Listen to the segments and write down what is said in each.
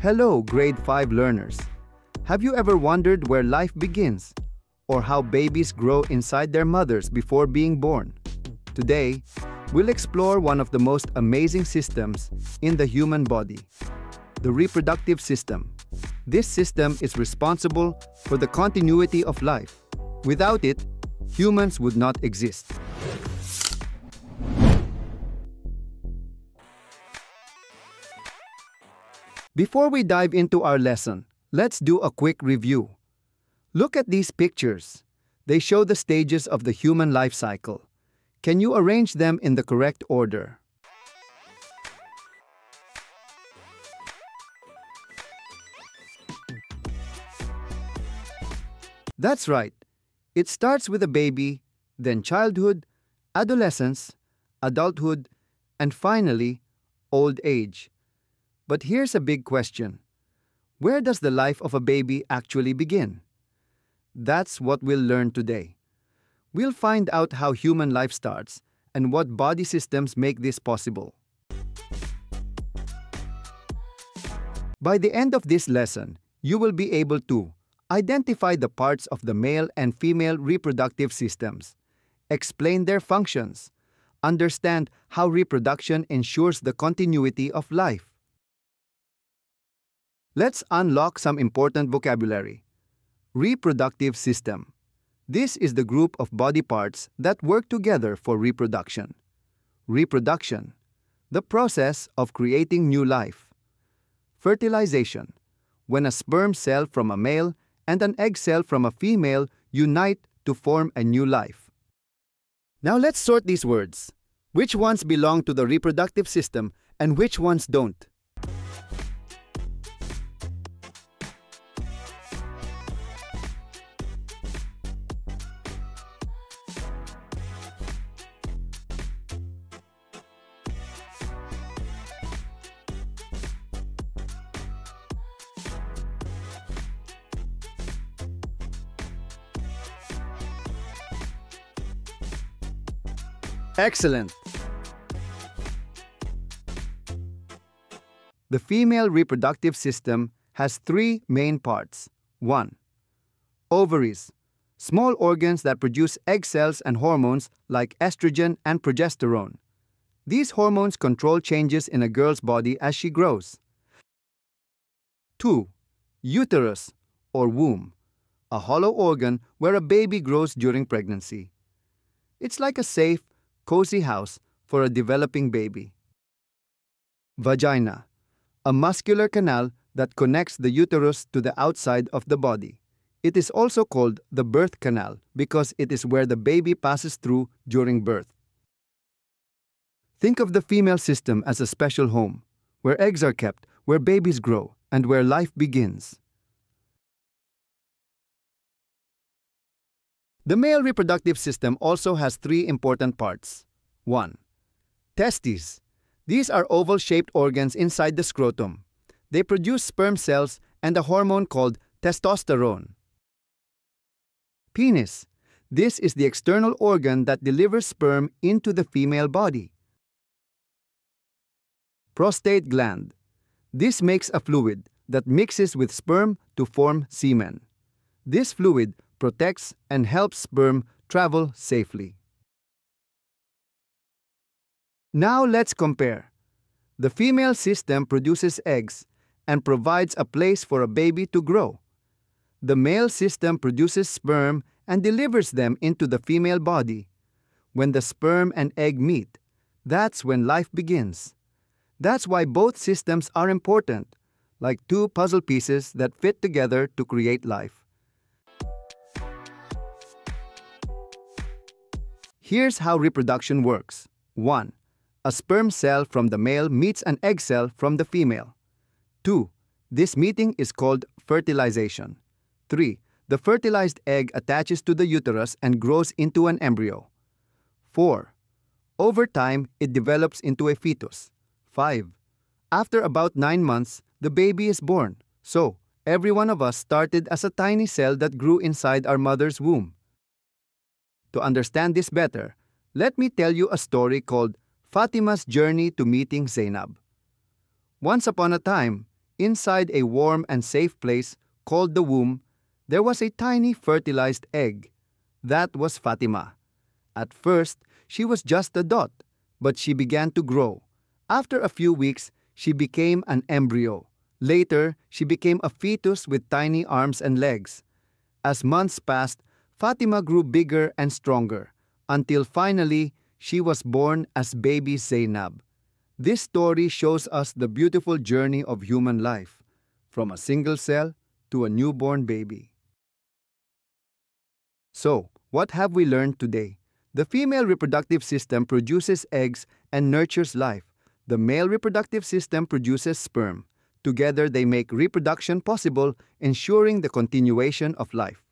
Hello, grade 5 learners. Have you ever wondered where life begins? Or how babies grow inside their mothers before being born? Today, we'll explore one of the most amazing systems in the human body the reproductive system. This system is responsible for the continuity of life. Without it, humans would not exist. Before we dive into our lesson, let's do a quick review. Look at these pictures. They show the stages of the human life cycle. Can you arrange them in the correct order? That's right. It starts with a baby, then childhood, adolescence, adulthood, and finally, old age. But here's a big question Where does the life of a baby actually begin? That's what we'll learn today. We'll find out how human life starts and what body systems make this possible. By the end of this lesson, you will be able to identify the parts of the male and female reproductive systems, explain their functions, understand how reproduction ensures the continuity of life, Let's unlock some important vocabulary. Reproductive system. This is the group of body parts that work together for reproduction. Reproduction. The process of creating new life. Fertilization. When a sperm cell from a male and an egg cell from a female unite to form a new life. Now let's sort these words. Which ones belong to the reproductive system and which ones don't? Excellent! The female reproductive system has three main parts. 1. Ovaries, small organs that produce egg cells and hormones like estrogen and progesterone. These hormones control changes in a girl's body as she grows. 2. Uterus, or womb, a hollow organ where a baby grows during pregnancy. It's like a safe, cozy house for a developing baby. Vagina, a muscular canal that connects the uterus to the outside of the body. It is also called the birth canal because it is where the baby passes through during birth. Think of the female system as a special home, where eggs are kept, where babies grow, and where life begins. The male reproductive system also has three important parts. 1. Testes. These are oval-shaped organs inside the scrotum. They produce sperm cells and a hormone called testosterone. Penis. This is the external organ that delivers sperm into the female body. Prostate gland. This makes a fluid that mixes with sperm to form semen. This fluid protects and helps sperm travel safely. Now let's compare. The female system produces eggs and provides a place for a baby to grow. The male system produces sperm and delivers them into the female body. When the sperm and egg meet, that's when life begins. That's why both systems are important, like two puzzle pieces that fit together to create life. Here's how reproduction works. 1. A sperm cell from the male meets an egg cell from the female. 2. This meeting is called fertilization. 3. The fertilized egg attaches to the uterus and grows into an embryo. 4. Over time, it develops into a fetus. 5. After about 9 months, the baby is born. So, every one of us started as a tiny cell that grew inside our mother's womb. To understand this better, let me tell you a story called Fatima's Journey to Meeting Zaynab. Once upon a time, inside a warm and safe place called the womb, there was a tiny fertilized egg. That was Fatima. At first, she was just a dot, but she began to grow. After a few weeks, she became an embryo. Later, she became a fetus with tiny arms and legs. As months passed, Fatima grew bigger and stronger, until finally she was born as baby Zaynab. This story shows us the beautiful journey of human life, from a single cell to a newborn baby. So, what have we learned today? The female reproductive system produces eggs and nurtures life. The male reproductive system produces sperm. Together, they make reproduction possible, ensuring the continuation of life.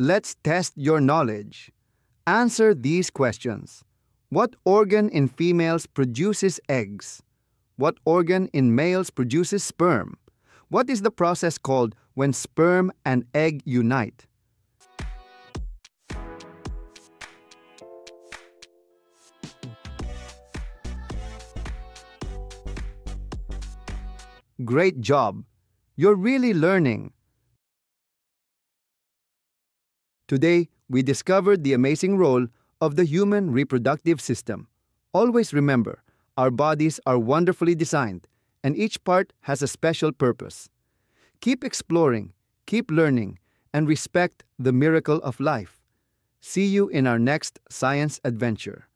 Let's test your knowledge. Answer these questions. What organ in females produces eggs? What organ in males produces sperm? What is the process called when sperm and egg unite? Great job! You're really learning. Today, we discovered the amazing role of the human reproductive system. Always remember, our bodies are wonderfully designed, and each part has a special purpose. Keep exploring, keep learning, and respect the miracle of life. See you in our next science adventure.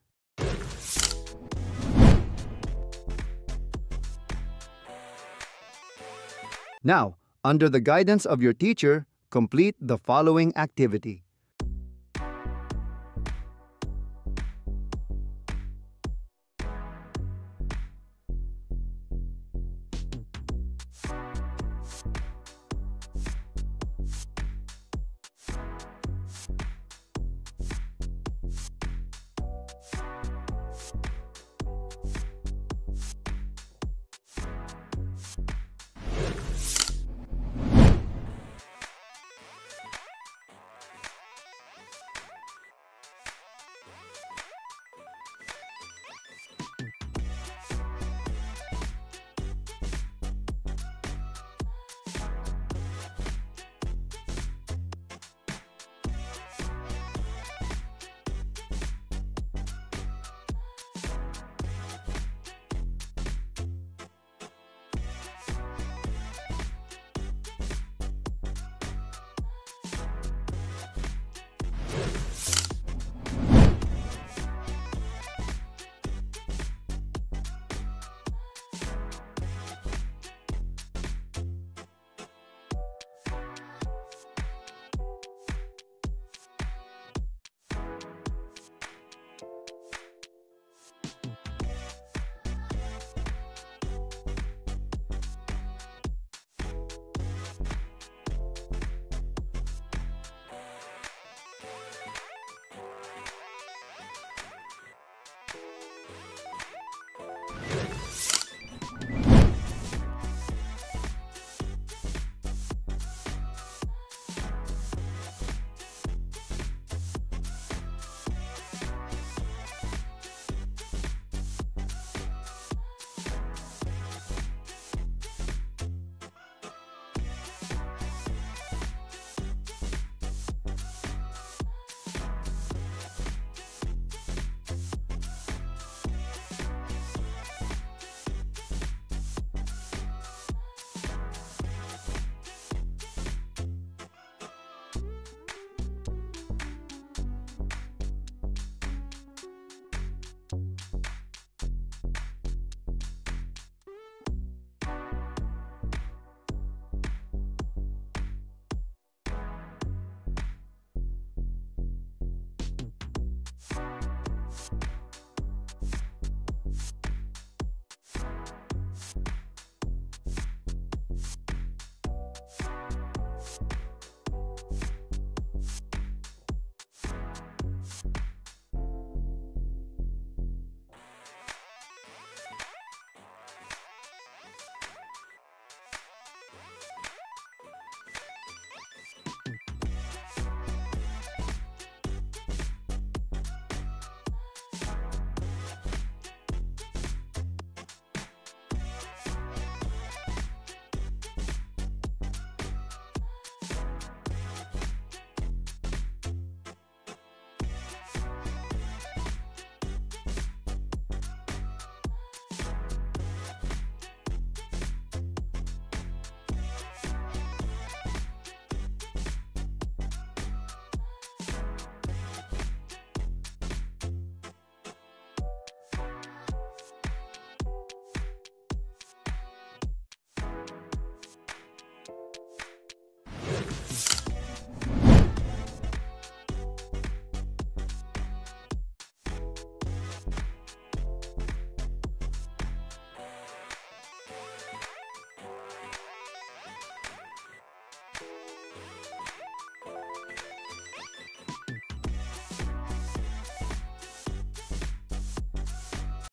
Now, under the guidance of your teacher, complete the following activity.